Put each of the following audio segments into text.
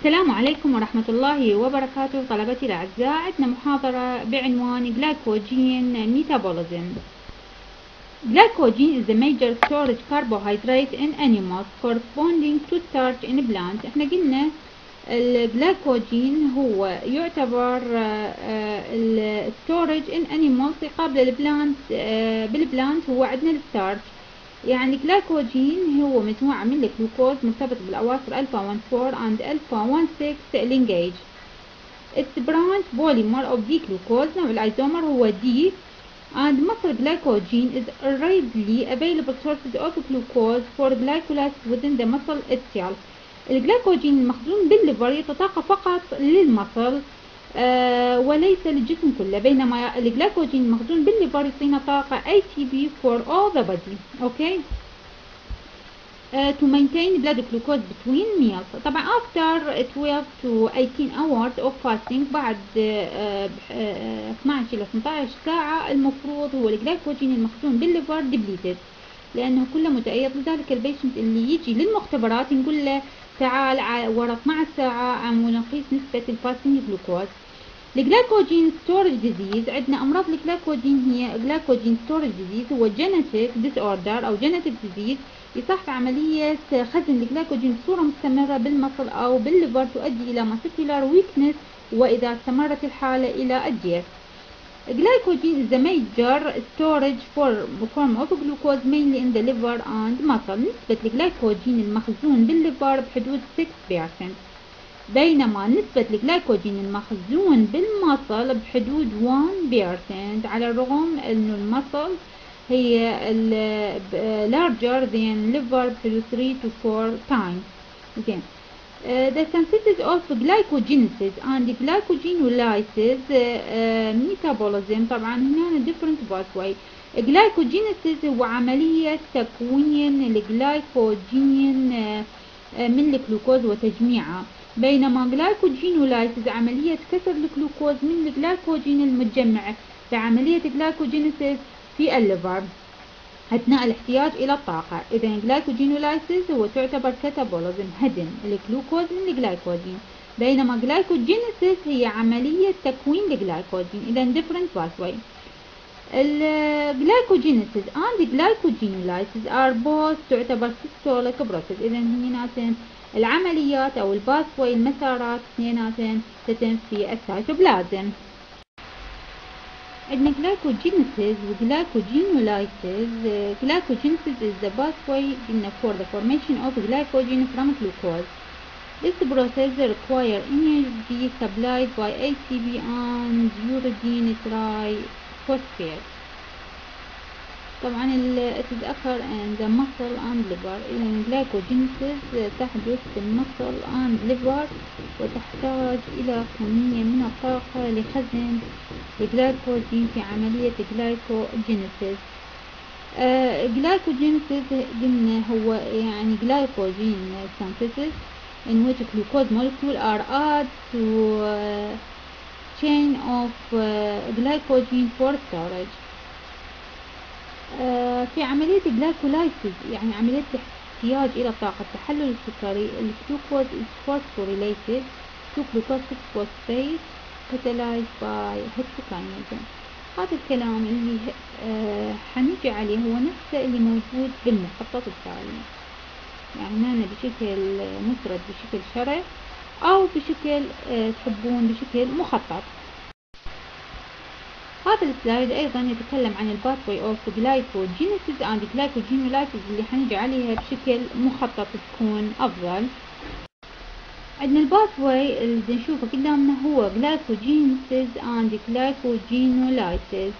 السلام عليكم ورحمة الله وبركاته طلبتي الأعزاء. عندنا محاضرة بعنوان Glycogen Metabolism. Glycogen is the major storage carbohydrate in animals corresponding to starch in plants. إحنا قلنا الجلايكوجين هو يعتبر ال storage in animals قبل ال plant بال plant هو عندنا ال starch. يعني جلايكوجين هو مجموعة من الجلوكوز مرتبط بالأواصر ألفا 14 and alpha 16 linkage Its branch polymer of D glucose نوع الأيزومر هو D and muscle glycogen is readily available sources of glucose for glycolysis within the muscle itself الجلايكوجين المخزون بال liver ينطي طاقة فقط لل muscle آه وليس للجسم كله بينما الجلايكوجين المخزون بال liver يعطينا طاقة ATP for all the body. okay uh, to maintain blood glucose between meals. طبعا after 12 to 18 hours of fasting بعد uh, uh, 12 إلى 18 ساعة المفروض هو الجلايكوجين المخزون بال liver depleted. لأنه كله متأيض لذلك ال patient اللي يجي للمختبرات نقول له تعال ورا 12 ساعة عم نقيس نسبة ال fasting glucose. ال glycogen storage disease عندنا أمراض الجلايكوجين هي glycogen storage disease هو genetic disorder أو genetic disease يصير عملية خزن الجلايكوجين بصورة مستمرة بال muscle أو بال liver تؤدي إلى muscular weakness وإذا استمرت الحالة إلى ال death Glycogen is the major storage form of glucose mainly in the liver and muscle. نسبة الجلايكوجين المخزون بال liver بحدود 6% بينما نسبة الجلايكوجين المخزون بال muscle بحدود 1% على الرغم أنه ال muscle هي larger than liver بحدود 3 to 4 times. زين. Uh, the synthesis of glycogenesis and glycogenolysis uh, uh, metabolism طبعا هنا different pathway glycogenesis هو عملية تكوين الجلايكوجين من الجلوكوز وتجميعه بينما glycogenolysis عملية كسر الجلوكوز من الجلايكوجين المتجمع في عملية glycogenesis في ال liver أثناء الاحتياج إلى الطاقة. إذا ال glycogenolysis هو تعتبر catabolism هدم الجلوكوز من الجلايكوجين. بينما glycogenesis هي عملية تكوين الجلايكوجين. إذا different pathway. ال glycogenesis and glycogenolysis are both تعتبر cytosolic process. إذا هي العمليات أو ال pathway المسارات اثنيناتهم تتم في السيتوبلازم And glycogenesis, glycogenolysis, glycogenesis is the pathway for the formation of glycogen from glucose. This process requires energy supplied by ATP and uridine triphosphate. طبعا تتأخر عند muscle and liver. الجلايكوجينيسيس تحدث في المصل and liver وتحتاج إلى كمية من الطاقة لخزن الجلايكوجين في عملية ال glycogenesis ال glycogenesis قلنا هو يعني glycogen synthesis in which glucose molecule are added to آه، chain of آه، glycogen for storage. في عملية ال glycolysis يعني عملية الاحتياج إلى طاقة تحلل السكري ال glucose is phosphorylated to glucose 6 phosphate catalyzed by hexokinase هذا الكلام اللي آه حنيجي عليه هو نفسه اللي موجود بالمخطط التالي يعني هنا بشكل مسرد بشكل شرح أو بشكل آه تحبون بشكل مخطط. هذا ال slide أيضا يتكلم عن ال pathway of glycogenesis and glycogenolysis اللي حنجي عليها بشكل مخطط تكون أفضل. عندنا ال pathway اللي نشوفه قدامنا هو glycogenesis and glycogenolysis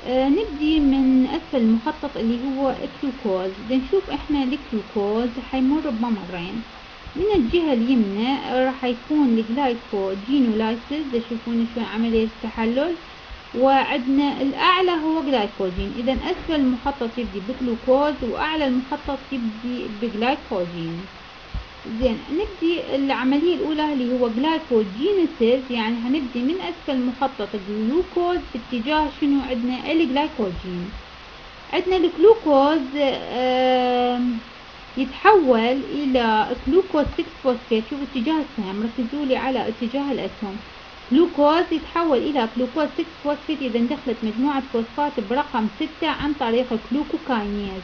آه نبدي من أسفل المخطط اللي هو الجلوكوز. نشوف إحنا الجلوكوز حيمر بممرين من الجهة اليمنى راح يكون ال glycogenolysis تشوفون شلون عملية التحلل. وعندنا الأعلى هو جلايكوجين إذا أسفل المخطط يبدي بجلوكوز وأعلى المخطط يبدي بجلايكوجين. زين نبدي العملية الأولى اللي هو glycogenesis يعني هنبدي من أسفل مخطط الجلوكوز في اتجاه شنو؟ عندنا الجلايكوجين. عندنا الجلوكوز يتحول إلى جلوكوز 6 فوسفات شوفوا اتجاه السهم ركزوا لي على اتجاه الأسهم. جلوكوز يتحول إلى جلوكوز 6 فوسفات إذا دخلت مجموعة فوسفات برقم 6 عن طريق ال glucokinase.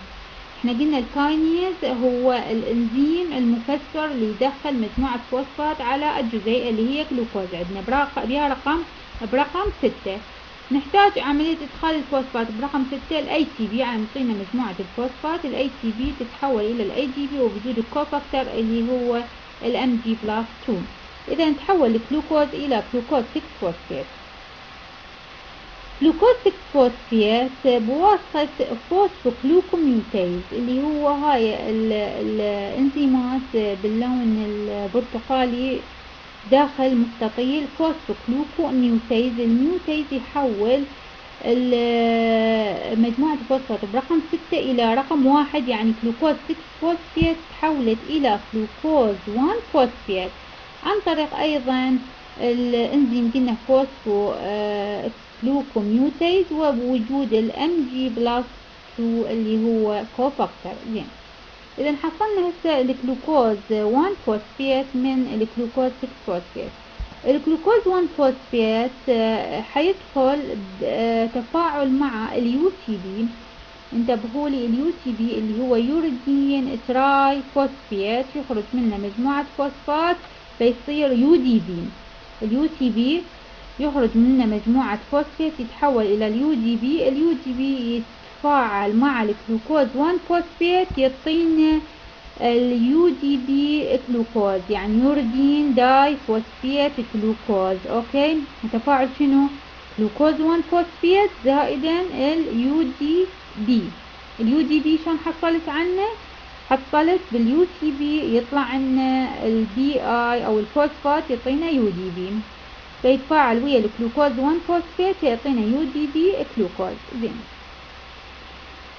إحنا قلنا ال kinase هو الإنزيم المفسفر اللي يدخل مجموعة فوسفات على الجزيئة اللي هي جلوكوز. عندنا بها رقم برقم 6 نحتاج عملية إدخال الفوسفات برقم 6 ال ATP يعني تعطينا مجموعة الفوسفات ال ATP تتحول إلى ال ADP وبوجود ال cofactor اللي هو ال MG plus 2 إذا نتحول الجلوكوز إلى جلوكوز 6 فوسفات جلوكوز 6 فوسفات بواسطة phosphoglucomutase اللي هو هاي الإنزيمات باللون البرتقالي داخل مستطيل phosphoglucomutase ال mutase يحول مجموعة الفوسفات برقم 6 إلى رقم واحد يعني جلوكوز 6 فوسفات تحولت إلى جلوكوز 1 فوسفات عن طريق أيضا الإنزيم قلنا phosphoglucomutase وبوجود ال MG plus 2 اللي هو cofactor زين. إذا حصلنا هسه الجلوكوز 1 فوسفات من الجلوكوز 6 phosphate ال glucose 1 فوسفات حيدخل تفاعل مع ال UTP انتبهوا لي ال UTP اللي هو uridine triphosphate يخرج منه مجموعة فوسفات فيصير UDP. ال UTP يخرج منه مجموعة فوسفات يتحول إلى ال UDP. ال UDP يتفاعل مع الجلوكوز. 1 فوسفات يعطينا ال UDP glucose يعني uridine diphosphate glucose. okay؟ تفاعل شنو؟ جلوكوز 1 فوسفات زائدا ال UDP. ال UDP شلون حصلت عنه حصلت بال UTP يطلع عنا ال Pi أو الفوسفات يعطينا UDP. فيتفاعل ويا الجلوكوز 1 فوسفات يعطينا UDP glucose زين.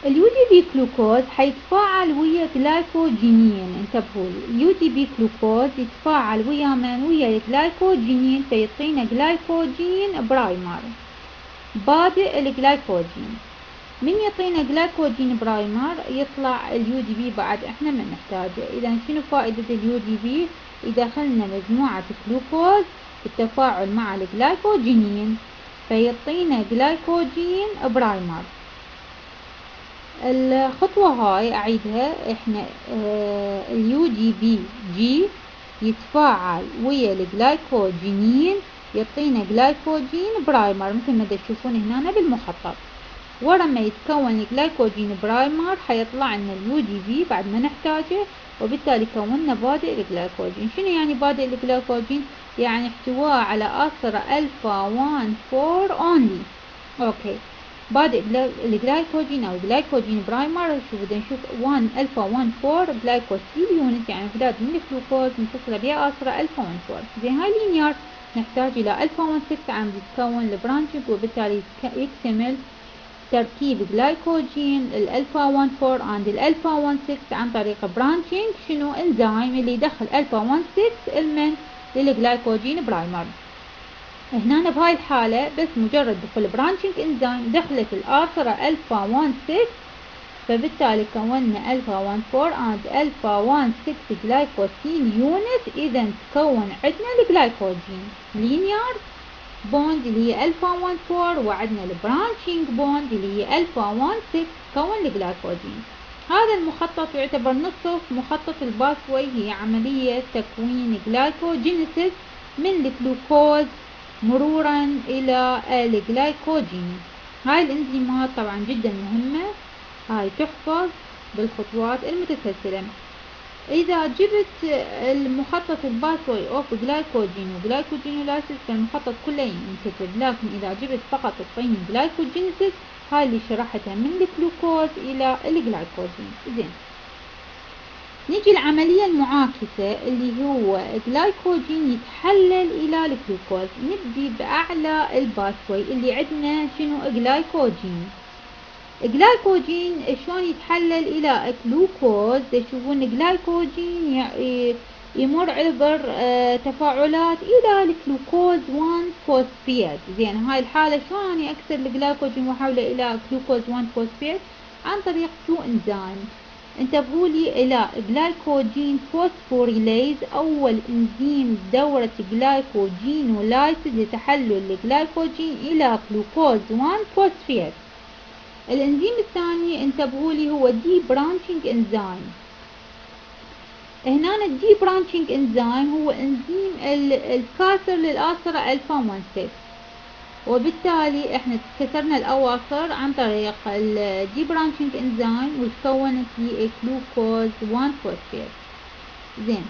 ال UDP glucose حيتفاعل ويا glycogenin انتبهوا ال UDP glucose يتفاعل ويا من ويا ال glycogenin فيعطينا glycogen primer. بادئ الجلايكوجين من يعطينا glycogen primer يطلع ال UDP بعد إحنا ما نحتاجه. إذا شنو فائدة ال UDP؟ يدخلنا مجموعة جلوكوز بالتفاعل مع ال glycogenin فيعطينا glycogen primer. الخطوة هاي أعيدها إحنا آه ال UDPG يتفاعل ويا ال glycogenin يعطينا glycogen primer مثل ما تشوفون هنا بالمخطط. ورا ما يتكون ال glycogen primer حيطلع لنا ال UDP بعد ما نحتاجه وبالتالي كوننا بادئ الجلايكوجين شنو يعني بادئ الجلايكوجين يعني احتواه على آصرة ألفا 1 4 only okay. بادئ الجلايكوجين أو ال glycogen primer شوف بدنا نشوف 1 ألفا 1 4 glucosyl unit يعني امتداد من الجلوكوز متصلة بها أسرة ألفا 1 4 زين هاي linear نحتاج إلى ألفا 1 6 عم يتكون ال branching وبالتالي يكتمل تركيب glycogen ال alpha 1 4 عند الألفا 1 6 عن طريق branching شنو؟ إنزيم اللي يدخل ألفا 1 6 المن لل glycogen primer. هنا بهاي الحالة بس مجرد دخول branching enzyme دخلت الآخرة ألفا 1 6 فبالتالي كونا ألفا 1 4 عند ألفا 1 6 glucosyl unit إذا تكون عندنا الجلايكوجين. linear bond اللي هي ألفا 1 4 وعندنا ال branching bond اللي هي ألفا 1 6 كون الجلايكوجين هذا المخطط يعتبر نصف مخطط ال pathway هي عملية تكوين glycogenesis من الجلوكوز مرورا إلى الجلايكوجين هاي الإنزيمات طبعا جدا مهمة هاي تحفظ بالخطوات المتسلسلة. إذا جبت المخطط ال pathway of glycogen و glycogenolysis فالمخطط كله ينكتب لكن إذا جبت فقط الطين glycogenesis هاي اللي شرحتها من الجلوكوز إلى الجلايكوجين. زين. نيجي العملية المعاكسة اللي هو الجلايكوجين يتحلل إلى الجلوكوز. نبدي بأعلى ال pathway اللي عندنا شنو؟ جلايكوجين. الجلايكوجين شلون يتحلل إلى جلوكوز تشوفون الجلايكوجين يمر عبر آه، تفاعلات إلى الجلوكوز 1 فوسفيت. زين هاي الحالة شلون أكسر الجلايكوجين وأحوله إلى جلوكوز 1 فوسفيت؟ عن طريق two enzyme. انتبهوا لي إلى glycogen phosphorylase أول إنزيم دورة glycogenolysis لتحلل الجلايكوجين إلى جلوكوز 1 فوسفيت. الانزيم الثاني انتبهوا لي هو debranching enzyme هنا ال debranching enzyme هو انزيم الكاسر للآثرة الفا 1 وبالتالي إحنا كسرنا الاواصر عن طريق ال debranching enzyme وتكونت لي جلوكوز 1 فوسفيت زين.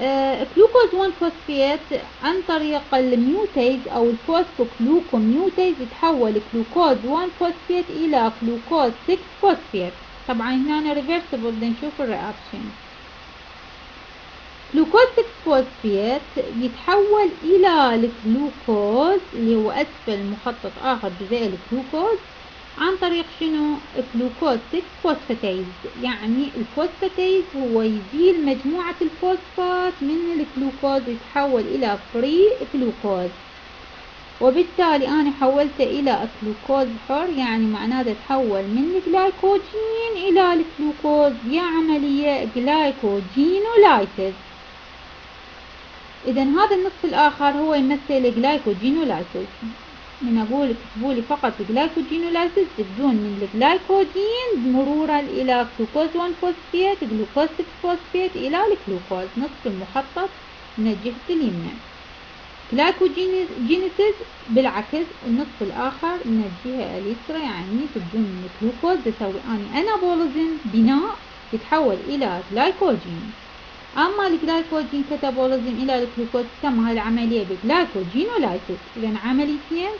جلوكوز 1 فوسفيت عن طريق ال mutase أو ال phosphoglucomutase يتحول جلوكوز 1 فوسفيت إلى جلوكوز 6 فوسفيت طبعا هنا reversible بدنا نشوف ال reaction جلوكوز 6 فوسفيت يتحول إلى الجلوكوز اللي هو أسفل مخطط آخر جزيء الجلوكوز عن طريق شنو؟ 6 phosphatase يعني ال phosphatase هو يزيل مجموعة الفوسفات من الجلوكوز يتحول إلى free glucose. وبالتالي أنا حولته إلى جلوكوز حر يعني معناته تحول من الجلايكوجين إلى الجلوكوز يا عملية glycogenolysis اذا هذا النصف الآخر هو يمثل ال glycogenolysis من أقول اكتبوا لي فقط glycogenolysis تبدون من الجلايكوجين مرورا إلى جلوكوز 1 فوسفيت جلوكوز 6 فوسفيت إلى الجلوكوز نصف المخطط من الجهة اليمنى. glycogenesis بالعكس النصف الآخر من الجهة اليسرى يعني تبدون من الجلوكوز تسوي أني anabolism بناء يتحول إلى جلايكوجين أما ال glycogen catabolism إلى الجلوكوز تسمى العملية ب glycogenolysis إذا عمليتين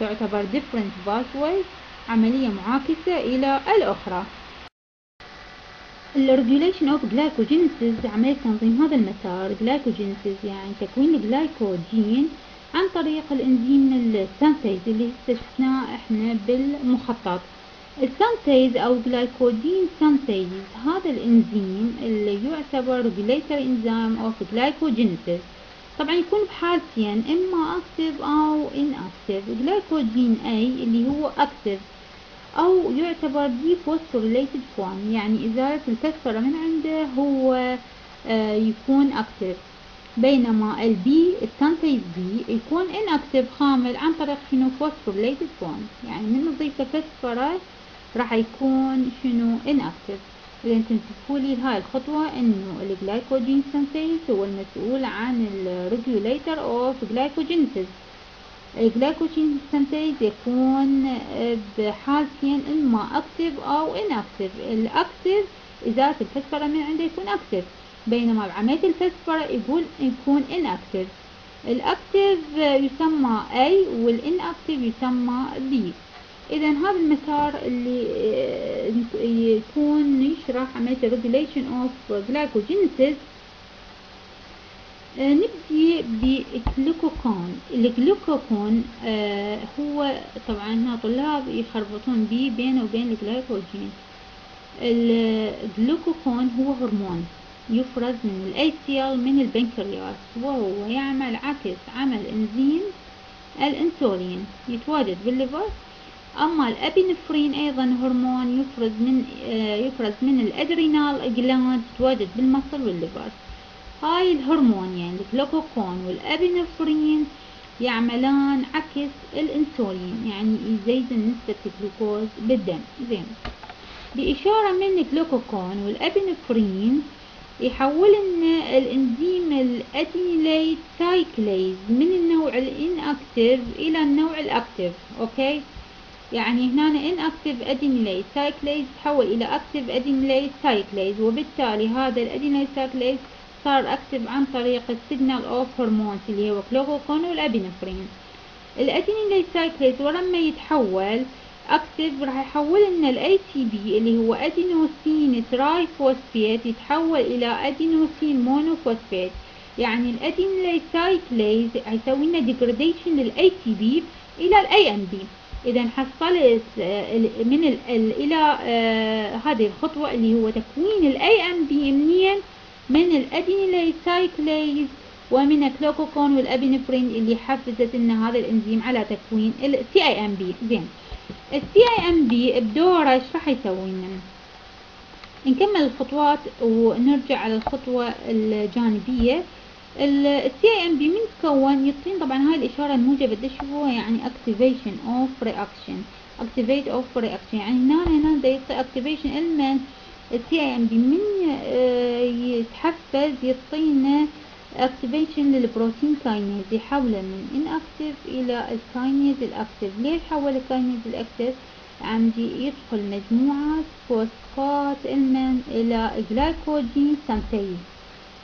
تعتبر different pathways عملية معاكسة إلى الأخرى ال regulation of glycogenesis عملية تنظيم هذا المسار glycogenesis يعني تكوين الجلايكوجين عن طريق الانزيم ال synthase اللي استشفناه إحنا بالمخطط ال synthase أو glycogen synthase هذا الإنزيم اللي يعتبر regulator enzyme of glycogenesis. طبعا يكون بحالتين إما active أو inactive. glycogen A اللي هو active أو يعتبر dephosphorylated form يعني إزالة الفسفرة من عنده هو آه، يكون active. بينما ال B ال synthase B يكون inactive خامل عن طريق شنو phosphorylated form. يعني من نضيف فسفرة راح يكون شنو؟ inactive. إذا تنتبهوا لي هاي الخطوة إنه ال glycogen synthase هو المسؤول عن ال regulator of glycogenesis ال glycogen synthase يكون بحالتين إما active أو inactive. ال active إزالة الفسفرة من عنده يكون active بينما بعملية الفسفرة يقول يكون inactive. ال active يسمى A والinactive يسمى B. اذا هذا المسار اللي آه، يكون يشرح عملية regulation glycogenesis. آه، نبدي بالجلوكوكون الجلوكوكون هو طبعا هنا طلاب يخربطون بيه بينه وبين الجلايكوجين الجلوكوكون هو هرمون يفرز من الأيسيال من البنكرياس وهو يعمل عكس عمل إنزيم الإنسولين يتواجد بال liver. أما ال epinephrine أيضا هرمون يفرز من آه، يفرز من ال adrenal gland تواجد بالمصل وال liver. هاي الهرمون يعني ال glucagon وال epinephrine يعملان عكس الإنسولين يعني يزيدن نسبة الجلوكوز بالدم. زين. بإشارة من ال glucagon وال epinephrine يحولن الإنزيم ال adenylate cyclase من النوع ال inactive إلى النوع ال active okay؟ يعني هنا inactive adenylate cyclase تحول إلى active adenylate cyclase وبالتالي هذا ال adenylate cyclase صار active عن طريق ال signal of hormones اللي هو glucagon وال epinephrine ال adenylate cyclase ولما يتحول active راح يحول لنا ال ATP اللي هو adenosine triphosphate يتحول إلى adenosine monophosphate يعني ال adenylate cyclase هيسوي لنا degradation لل ATP إلى ال AMP إذا حصلت آه، من ال إلى آه، هذه الخطوة اللي هو تكوين ال AMP منين من ال adenylate cyclase ومن ال glucagon وال epinephrine اللي حفزت إن هذا الإنزيم على تكوين ال cAMP زين. ال cAMP بدوره إيش راح يسوي لنا؟ نكمل الخطوات ونرجع على الخطوة الجانبية. ال cAMP من تكون يعطين طبعا هاي الإشارة الموجبة تشوفوها يعني activation of reaction. Activate of reaction. يعني هنا هنا دا يعطي activation element. ال cAMP من آه، يتحفز يعطينا activation لل protein kinase يحوله من inactive إلى ال kinase ال active ليه حول ال kinase ال active عندي يدخل مجموعة فوسفات المن إلى glycogen synthase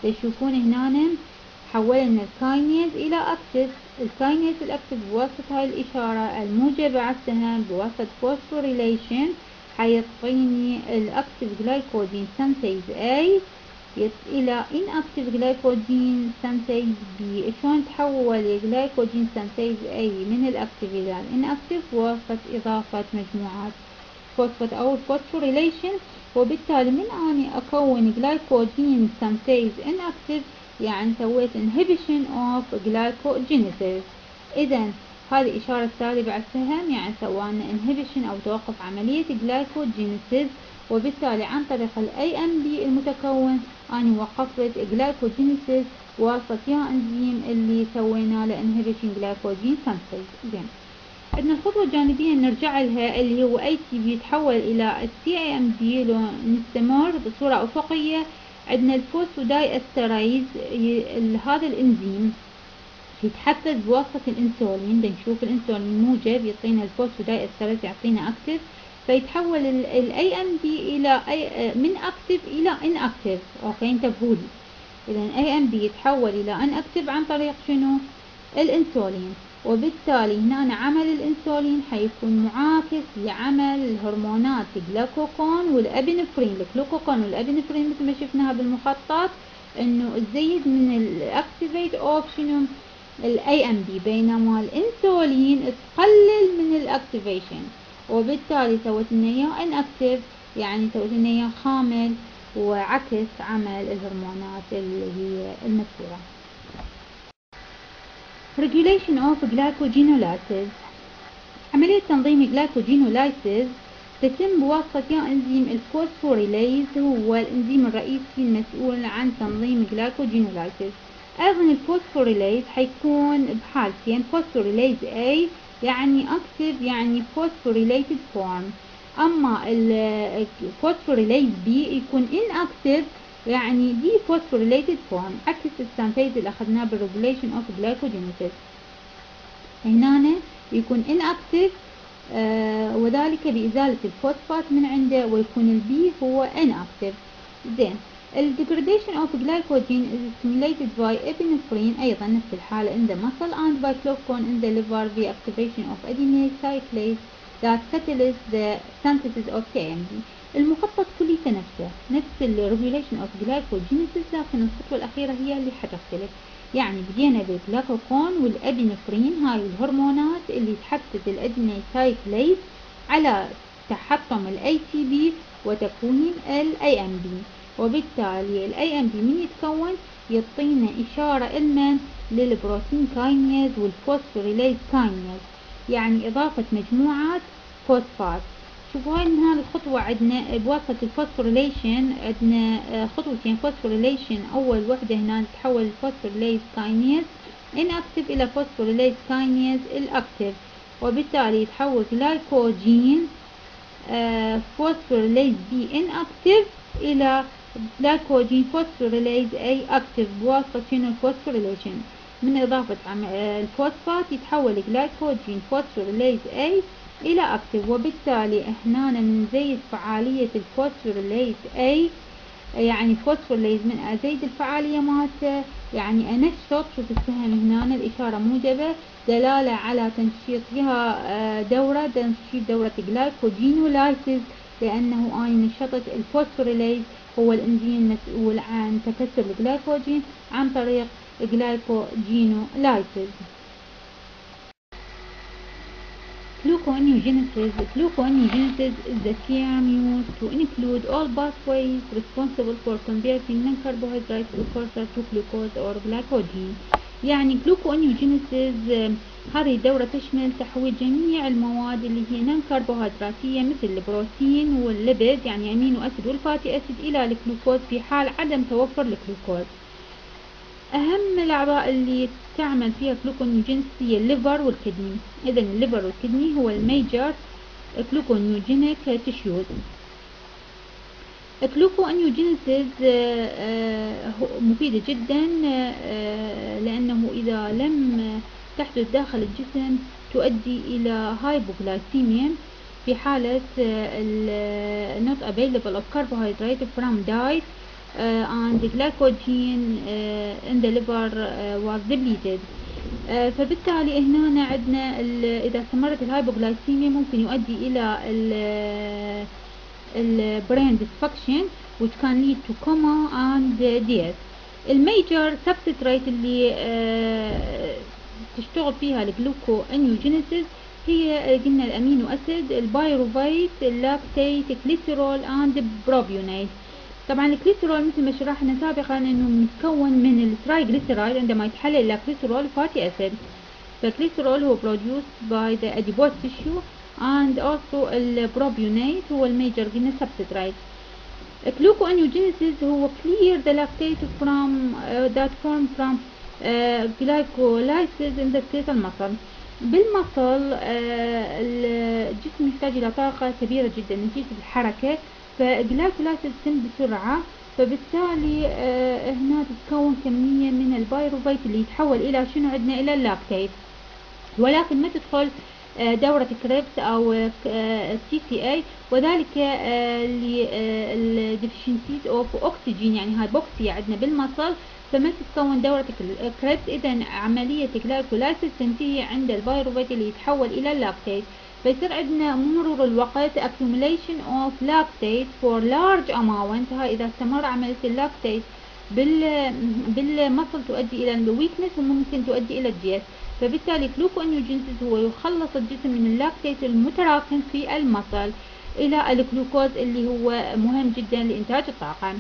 تشوفون هنا حولنا ال kinase إلى active ال kinase ال active بواسطة هاي الإشارة الموجبة على بواسطة phosphorylation حيعطيني ال active glycogen synthase A. إلى inactive glycogen synthase B. شلون تحول ال glycogen synthase A من ال active إلى ال inactive بواسطة إضافة مجموعات فوسفات أو ال phosphorylation وبالتالي من أني أكون glycogen synthase inactive يعني سويت inhibition of glycogenesis. إذا هذه إشارة سالبة على السهم يعني سوينا inhibition أو توقف عملية glycogenesis وبالتالي عن طريق AMP المتكون أنا وقفت وسط يا انزيم اللي سوينا له inhibition glycogen synthase زين. عندنا الخطوة الجانبية نرجع لها اللي هو بي يتحول اي ام بي لو نستمر بصورة أفقية عندنا الفوسفوداي استرايز هذا الإنزيم يتحفز بواسطة الإنسولين. بنشوف الإنسولين موجب يعطينا الفوسفوداي استرايز يعطينا اكتف فيتحول الاي ام بي إلى أي من اكتف إلى ان اكتف أوكي انتبهوا لي. اذا اي ام بي يتحول إلى ان اكتف عن طريق شنو؟ الإنسولين. وبالتالي هنا عمل الإنسولين حيكون معاكس لعمل الهرمونات ال glucagon وال epinephrine. ال glucagon وال epinephrine مثل ما شفناها بالمخطط إنه تزيد من ال activate of شنو ال AMP بينما الإنسولين تقلل من ال activation وبالتالي سويت لنا اياه inactive يعني سويت لنا اياه خامل وعكس عمل الهرمونات اللي هي المذكورة Regulation of glycogenolysis. عملية تنظيم glycogenolysis تتم بواسطة يا أنزيم ال phosphorylase هو الأنزيم الرئيسي المسؤول عن تنظيم glycogenolysis. أيضا ال phosphorylase حيكون بحالتين phosphorylase A يعني active يعني phosphorylated form. أما ال phosphorylase B يكون inactive يعني dephosphorylated form عكس ال synthase اللي اخذناه بال regulation of glycogenesis هنا يكون inactive آه وذلك بإزالة الفوسفات من عنده ويكون البي هو inactive زين ال degradation of glycogen is stimulated by epinephrine أيضا نفس الحالة in the muscle and by glucagon in the liver via activation of adenine cyclase that catalyze the synthesis of KMG المخطط كليته نفسه نفس ال regulation of glycogenesis لكن الخطوة الأخيرة هي اللي حتختلف يعني بدينا بال glucagon وال epinephrine هاي الهرمونات اللي تحفز ال adenylyl cyclase على تحطم ال ATP وتكوين ال AMP وبالتالي AMP من يتكون؟ يعطينا إشارة المن لل protein kinase وال phosphorylase kinase. يعني إضافة مجموعات فوسفات. شوفوا هاي هذه الخطوة عندنا بواسطة ال phosphorylation عندنا آه، خطوتين phosphorylation أول وحدة هنا تتحول ال phosphorylase kinase inactive إلى phosphorylase kinase ال active وبالتالي يتحول glycogen phosphorylase B inactive إلى glycogen phosphorylase A active بواسطة شنو ال phosphorylation؟ من إضافة الفوسفات يتحول glycogen phosphorylase A إلى active وبالتالي هنا بنزيد فعالية ال phosphorylase. A يعني phosphorylase من أزيد الفعالية مالته. يعني أنشط شوف السهم هنا الإشارة موجبة. دلالة على تنشيط فيها آه، دورة. تنشيط دورة glycogenolysis لأنه أنا نشطت ال phosphorylase هو الإنزيم المسؤول عن تكسر الجلايكوجين عن طريق glycogenolysis Gluconeogenesis Gluconeogenesis is the term used to include all pathways responsible for converting non-carbohydrate precursor to glucose or glycogen. يعني gluconeogenesis هذه الدورة تشمل تحويل جميع المواد اللي هي non كربوهيدراتية مثل البروتين وال lipid يعني amino acid وال fatty acid إلى الجلوكوز في حال عدم توفر الجلوكوز. أهم الأعضاء اللي تعمل فيها جلوكونيوجينيسيس هي الليفر والكدني إذا الليفر والكدني هو ال major gluconeogenic tissues ال gluconeogenesis مفيدة جدا آه، لأنه إذا لم تحدث داخل الجسم تؤدي إلى hypoglycemia في حالة آه، not available of carbohydrate from diet. And glycogen uh, in the liver was depleted فبالتالي هنا عندنا إذا استمرت ال hypoglycemia ممكن يؤدي إلى ال brain dysfunction which can lead to coma and death. ال major substrate اللي تشتغل فيها ال gluconeogenesis هي قلنا ال amino acid ال pyruvate ال lactate glycerol and propionate طبعا الكليسيرول مثل ما شرحنا سابقا إنه متكون من ال triglyceride عندما يتحلل إلى glycerol fatty acid. فال glycerol هو produced by the adipose tissue and also ال propionate هو ال major قلنا substrate gluconeogenesis هو clear the lactate from uh, that form from uh, glycolysis in the skeletal بال muscle الجسم يحتاج إلى طاقة كبيرة جدا نتيجة الحركة. فال glycolysis تتم بسرعة فبالتالي هنا تتكون كمية من ال pyruvate اللي يتحول إلى شنو عندنا؟ إلى ال lactate ولكن ما تدخل دورة Krebs أو TCA وذلك لل deficiency of oxygen يعني hypoxia عندنا بال muscle. فما تتكون دورة Krebs إذا عملية glycolysis تنتهي عند ال pyruvate اللي يتحول إلى ال lactate فيصير عندنا مرور الوقت accumulation of lactate for large amount. هاي إذا استمر عملية ال lactate بال بال muscle تؤدي إلى ال weakness وممكن تؤدي إلى ال death فبالتالي gluconeogenesis هو يخلص الجسم من ال lactate المتراكم في ال muscle إلى الجلوكوز اللي هو مهم جدا لإنتاج الطاقة.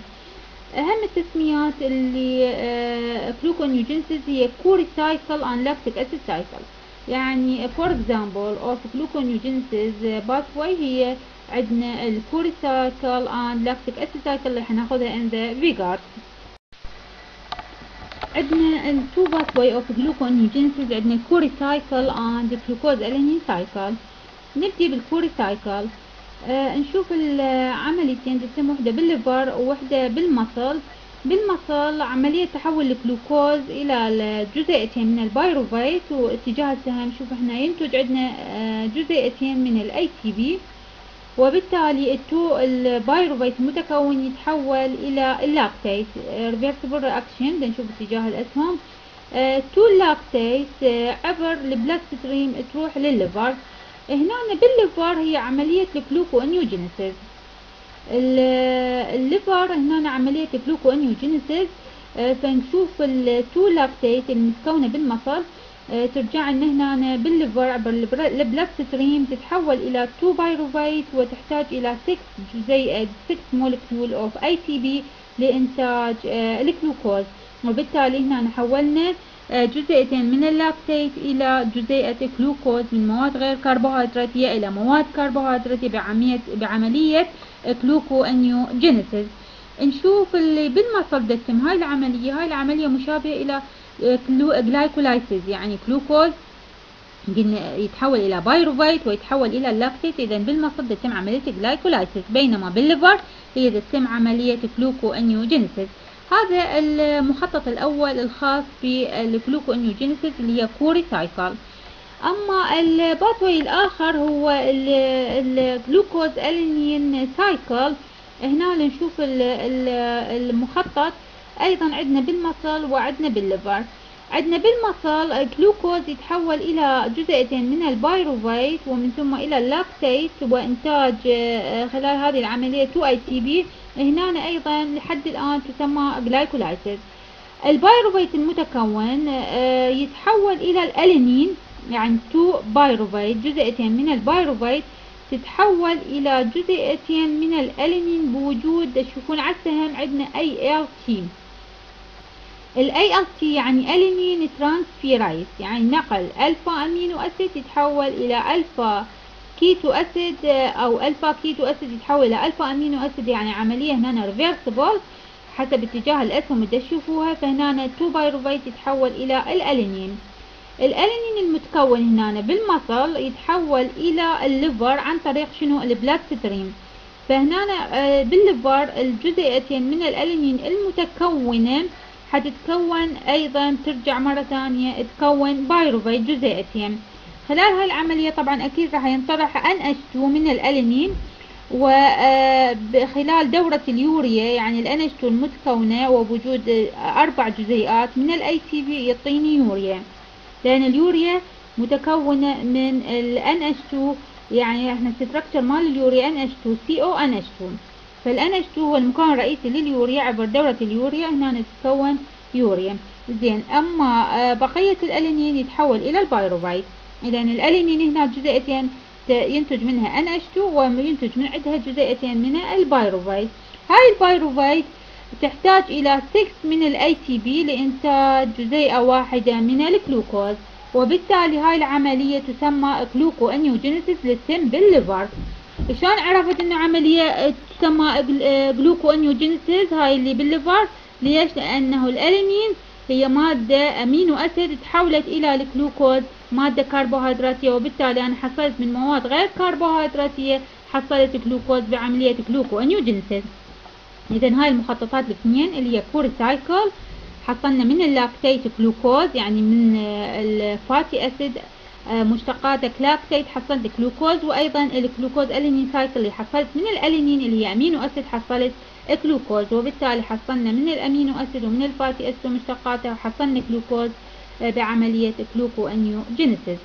أهم التسميات اللي gluconeogenesis هي Cori cycle and lactic acid cycle. يعني for example of gluconeogenesis pathway هي عندنا ال Cori cycle and lactic acid cycle اللي حناخدها in the figure عندنا ال two pathway of gluconeogenesis عندنا ال Cori cycle and glucose alanine cycle. نبدي بال Cori cycle آه نشوف العمليتين تتم وحدة بال liver ووحدة بال muscle بال muscle عملية تحول الجلوكوز إلى جزيئتين من ال pyruvate واتجاه السهم شوف إحنا ينتج عندنا آه جزيئتين من ال ATP وبالتالي ال two ال pyruvate المتكون يتحول إلى ال lactate reversible reaction نشوف اتجاه الأسهم. two lactate عبر ال blood stream تروح للل liver هنا بال liver هي عملية ال gluconeogenesis ال liver هنا عملية ال gluconeogenesis فنشوف ال two lactate المتكونة بال muscle. آه، ترجع لنا هنا بال liver عبر ال blood stream تتحول إلى 2 pyruvate وتحتاج إلى 6 جزيء 6 molecule of ATP لإنتاج آه، الجلوكوز. وبالتالي هنا حولنا آه، جزيئتين من ال lactate إلى جزيئة جلوكوز من مواد غير كربوهيدراتية إلى مواد كربوهيدراتية بعملية gluconeogenesis نشوف اللي بال muscle دسم هاي العملية هاي العملية مشابهة إلى glycolysis يعني جلوكوز يتحول إلى pyruvate ويتحول إلى ال lactate اذا بالمصل تتم عملية glycolysis بينما بال liver هي تتم عملية gluconeogenesis هذا المخطط الأول الخاص بال gluconeogenesis اللي هي Cori أما ال pathway الآخر هو ال glucose alanine cycle. هنا نشوف المخطط. أيضا عندنا بالمصل وعندنا بال liver. عندنا بالمصل الجلوكوز يتحول إلى جزيئتين من ال pyruvate ومن ثم إلى ال lactate وإنتاج آه، خلال هذه العملية 2 ATP. هنا أيضا لحد الآن تسمى glycolysis ال pyruvate المتكون آه، يتحول إلى الألينين. يعني 2 pyruvate جزيئتين من ال pyruvate تتحول إلى جزيئتين من الالينين بوجود تشوفون على السهم عندنا ALT ال ALT يعني alanine transferase يعني نقل alpha amino acid يتحول إلى alpha keto acid أو alpha keto acid يتحول إلى alpha amino acid يعني عملية هنا reversible حسب اتجاه الأسهم اللي تشوفوها. فهنا 2 pyruvate يتحول إلى ال alanine ال alanine المتكون هنا بالمصل يتحول إلى ال liver عن طريق شنو؟ ال blood stream. فهنا آه، بال liver الجزيئتين من الألينين المتكونة حتتكون أيضا ترجع مرة ثانية تكون pyruvate جزيئتين. خلال هاي العملية طبعا أكيد راح ينطرح NH2 من الألينين وخلال دورة اليوريا يعني ال NH2 المتكونة وبوجود أربع جزيئات من ال ATP يعطيني يوريا. لأن اليوريا متكونة من ال NH2 يعني إحنا structure مال اليوريا NH2CO NH2 فال NH2 هو المكون الرئيسي لليوريا عبر دورة اليوريا هنا تتكون يوريا. زين أما آه، بقية الألينين يتحول إلى ال pyruvate إذا الألينين هنا جزيئتين ينتج منها NH2 وينتج من عندها جزيئتين من ال pyruvate هاي ال pyruvate تحتاج إلى 6 من ال ATP لإنتاج جزيئة واحدة من الجلوكوز وبالتالي هاي العملية تسمى gluconeogenesis للسم بال liver. شلون عرفت إنه عملية تسمى gluconeogenesis هاي اللي بال liver. ليش؟ لأنه الالينين هي مادة amino acid تحولت إلى الجلوكوز مادة كربوهيدراتية وبالتالي أنا حصلت من مواد غير كربوهيدراتية حصلت جلوكوز بعملية gluconeogenesis اذا هاي المخططات الاثنين اللي هي Cori cycle حصلنا من ال lactate جلوكوز يعني من ال fatty acid مشتقات lactate حصلت جلوكوز وأيضا ال glucose alanine cycle اللي حصلت من الالينين اللي هي amino acid حصلت جلوكوز وبالتالي حصلنا من ال amino acid ومن ال fatty acid ومشتقاتها وحصلنا جلوكوز آه، بعملية gluconeogenesis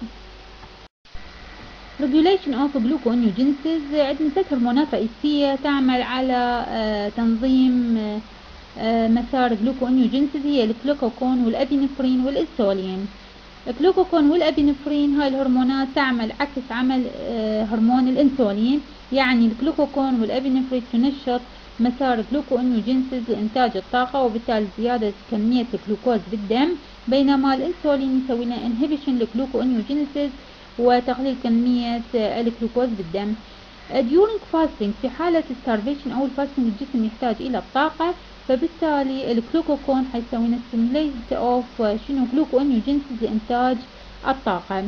Regulation of gluconeogenesis عندنا ست هرمونات رئيسية تعمل على آه، تنظيم مسار gluconeogenesis هي ال glucagon وال epinephrine والانسولين ال glucagon وال epinephrine هاي الهرمونات تعمل عكس عمل آه، هرمون الإنسولين. يعني ال glucagon وال epinephrine تنشط مسار gluconeogenesis لإنتاج الطاقة وبالتالي زيادة كمية الجلوكوز بالدم. بينما الإنسولين يسوي لنا inhibition لل gluconeogenesis وتقليل كمية الجلوكوز بالدم. during fasting في حالة starvation أو ال fasting الجسم يحتاج إلى الطاقة فبالتالي الجلوكوكون حيسوي stimulate of شنو؟ gluconeogenesis لإنتاج الطاقة.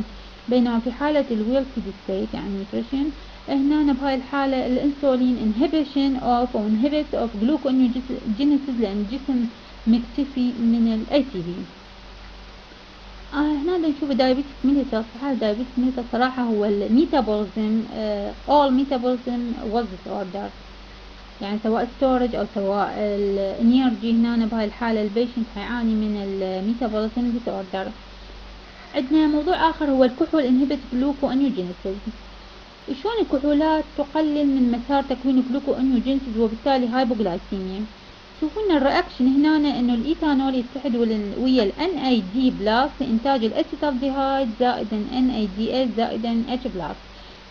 بينما في حالة ال well state يعني nutrition هنا بهاي الحالة الإنسولين inhibition of or inhibit of gluconeogenesis لأن الجسم مكتفي من ال ATP آه هنا نشوف ال diabetes mellitus حال ال diabetes mellitus صراحة هو ال metabolism آه all metabolism was disorder. يعني سواء storage أو سواء ال energy هنا بهاي الحالة ال patient حيعاني من ال metabolism disorder عندنا موضوع آخر هو الكحول inhibit gluconeogenesis شلون الكحولات تقلل من مسار تكوين جلوكو انيوجينيسيس وبالتالي hypoglycemia شوفوا ال reaction هنا إنه الإيثانول يتحد ويا NAD plus لانتاج ال acetaldehyde زائدا اس زائدا H plus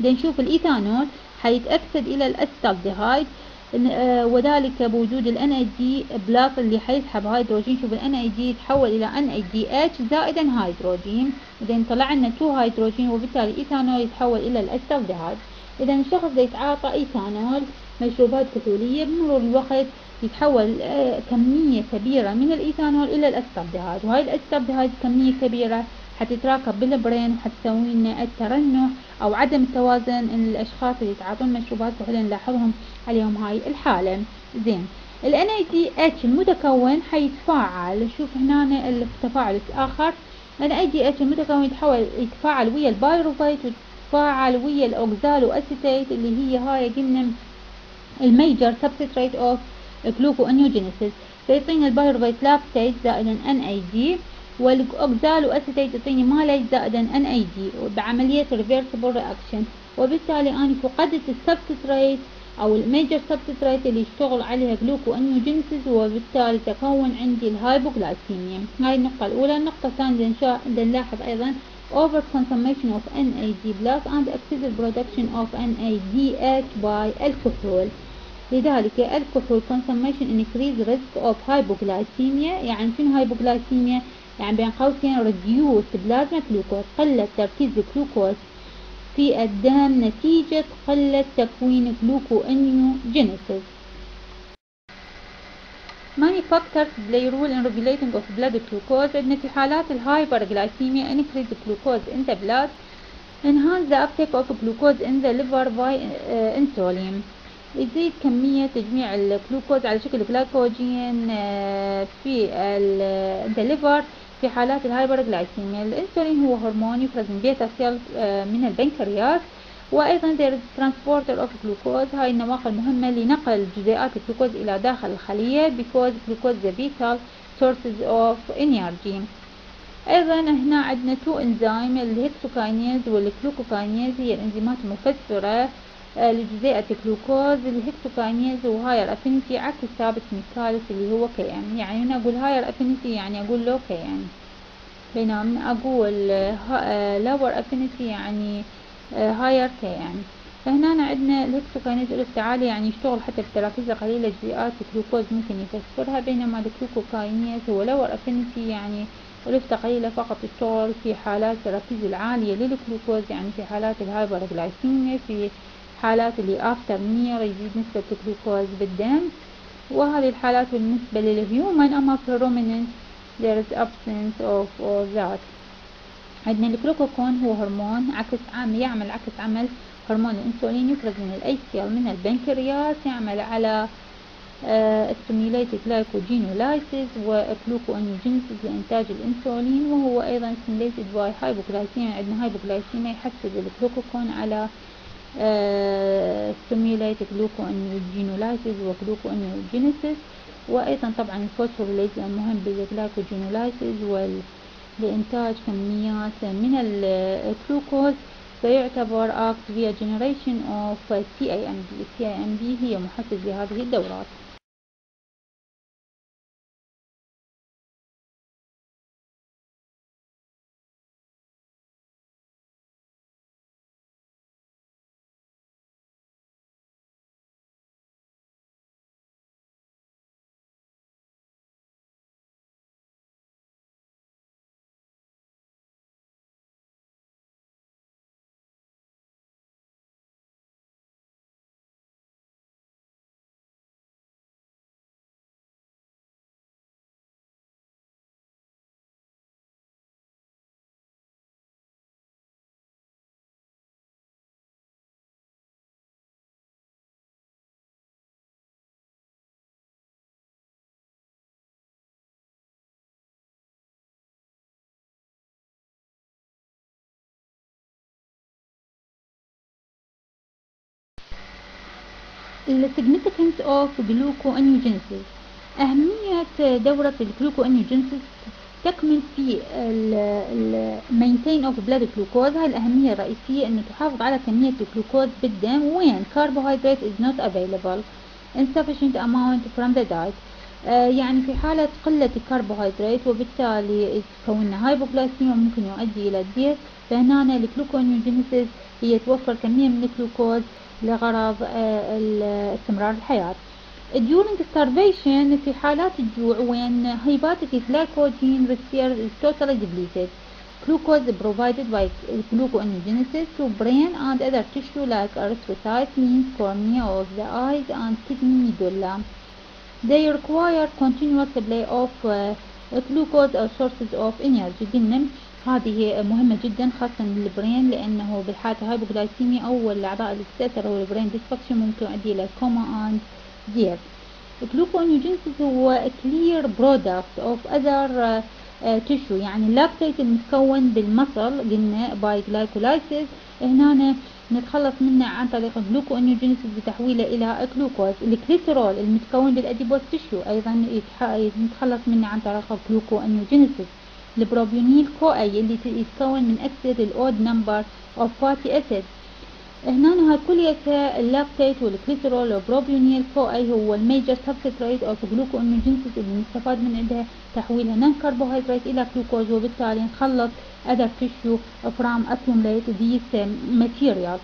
نشوف الإيثانول حيتأكسد إلى ال acetaldehyde وذلك بوجود ال NAD plus اللي حيسحب هيدروجين. شوف ال NAD يتحول إلى NADH زائدا هيدروجين. إذا طلع لنا 2 هيدروجين وبالتالي إيثانول يتحول إلى ال acetaldehyde إذا الشخص يتعاطى إيثانول مشروبات كحولية بمرور الوقت يتحول آه، كمية كبيرة من الإيثانول إلى ال acetaldehyde وهاي ال acetaldehyde كمية كبيرة حتتراكم بال brain وحتسوي لنا الترنح أو عدم التوازن الأشخاص اللي يتعاطون مشروبات كحولية نلاحظهم عليهم هاي الحالة. زين ال NADH المتكون حيتفاعل. شوف هنا التفاعل الآخر. ال NADH المتكون يتحول يتفاعل ويا ال pyruvate ويتفاعل ويا ال oxaloacetate اللي هي هاي قلنا ال major substrate of gluconeogenesis فيعطينا ال pyruvate lactate زائدا NAD وال oxaloacetate يعطيني malate زائدا NAD بعملية reversible reaction. وبالتالي أنا فقدت ال substrate أو ال major substrate اللي يشتغل عليها gluconeogenesis وبالتالي تكون عندي ال hypoglycemia هاي النقطة الأولى. النقطة الثانية نلاحظ أيضا over consumption of NAD plus and excessive production of NADH by الكحول لذلك الكحول consumption increase risk of hypoglycemia يعني شنو hypoglycemia يعني بين قوسين reduced plasma glucose قلة تركيز الجلوكوز في الدم نتيجة قلة تكوين gluconeogenesis Many factors play role in regulating of blood glucose عندنا في حالات الهايبرغلايسيميا increase glucose in the blood enhance the uptake of glucose in the liver by uh, insulin يزيد كمية تجميع الجلوكوز على شكل جلايكوجين في ال liver في حالات ال hyperglycemia الانسولين هو هرمون يفرز من beta cell من البنكرياس. وأيضا there transporter of glucose. هاي النواقل مهمة لنقل جزيئات الجلوكوز إلى داخل الخلية because glucose the vital sources of energy. أيضا هنا عندنا two enzyme ال hexokinase وال glucokinase هي الإنزيمات المفسفرة. لجزيئة الجلوكوز ال hexokinase و higher affinity عكس ثابت ميكاليس اللي هو Km يعني هنا أقول higher affinity يعني أقول low Km بينما أقول lower affinity يعني higher Km فهنا عندنا ال hexokinase له تعالي يعني يشتغل حتى بتراكيز قليلة جزيئات الجلوكوز ممكن يفسفرها بينما ال glucokinase هو lower affinity يعني ولفتة قليلة فقط تشتغل في حالات التراكيز العالية للجلوكوز يعني في حالات ال hyperglycemia في حالات اللي after meal يزيد نسبة الجلوكوز بالدم وهذه الحالات بالنسبة لل human أما في ال ruminant there is absence of all that عندنا الجلوكوكون هو هرمون عكس عام يعمل عكس عمل هرمون الإنسولين يفرز من ال A cell من البنكرياس يعمل على stimulated glycogenolysis و gluconeogenesis لإنتاج الأنسولين وهو أيضا stimulated by hypoglycemia. عندنا hypoglycemia يحفز الجلوكوكون على stimulated gluconeogenesis و gluconeogenesis وأيضا طبعا ال phosphorylase مهم بال glycogenolysis لإنتاج كميات من الجلوكوز. فيعتبر act via generation of cAMP cAMP هي محفز لهذه الدورات. Significance of gluconeogenesis. أهمية دورة ال gluconeogenesis تكمن في ال maintain of blood glucose. هاي الأهمية الرئيسية أنه تحافظ على كمية الجلوكوز بالدم وين؟ carbohydrate is not available. in sufficient amount from the diet. آه يعني في حالة قلة الكربوهيدرات وبالتالي يتكون hypoglycemia وممكن يؤدي إلى ال death فهنا ال gluconeogenesis هي توفر كمية من الجلوكوز لغرض آه استمرار الحياة during starvation في حالات الجوع when hepatic glycogen reserve is totally depleted glucose provided by gluconeogenesis to brain and other tissue like erythrocytes, means cornea of the eyes and kidney medulla. They require continuous supply of uh, glucose as sources of energy. قلنا هذه مهمة جدا خاصة لل brain لأنه بالحالة ال hypoglycemia أو الأعضاء اللي تتأثر أو ال brain dysfunction ممكن يؤدي إلى coma and death. Gluconeogenesis هو product of other uh, tissue يعني ال lactate المتكون بال muscle قلنا by glycolysis هنا نتخلص منه عن طريق ال gluconeogenesis بتحويله إلى جلوكوز الكليترول المتكون بال adipose tissue أيضا نتخلص منه عن طريق ال gluconeogenesis ال propionyl CoA اللي يتكون من أكثر ال odd number of fatty acid هنا هاي كليتها ال lactate وال glycerol وال propionyl CoA هو ال major substrate of gluconeogenesis اللي نستفاد من عندها تحويلها non carbohydrate إلى جلوكوز وبالتالي نخلص other tissue from accumulate these materials.